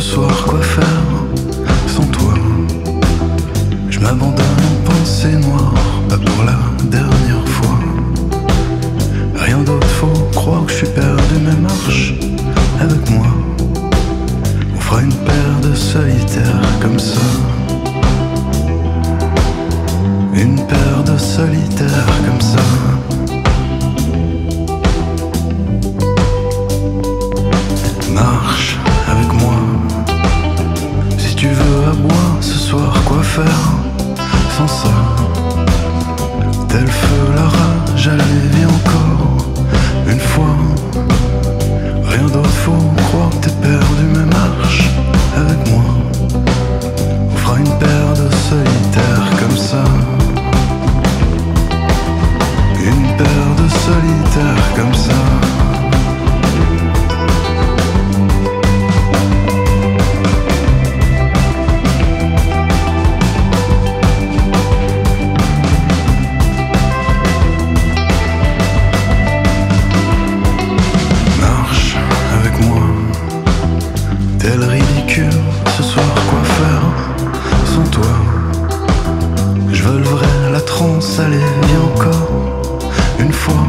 ce soir quoi faire sans toi? Je m'abandonne en pensée noire, pas pour la dernière fois. Rien d'autre, faut croire que je suis perdu, mais marche avec moi. On fera une paire de solitaires comme ça. Une paire de solitaires comme ça. Marche. Sans ça. Tel feu la rage tel ridicule. Ce soir, quoi faire sans toi? Je veux le vrai, la transe, allez, viens encore une fois.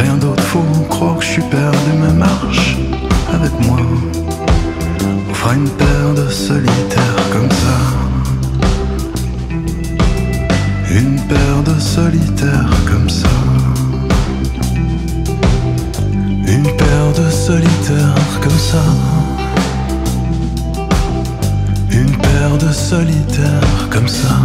Rien d'autre, faut croire que je suis perdu, mais marche avec moi. On fera une paire de solitaires comme ça. Une paire de solitaires De solitaires comme ça.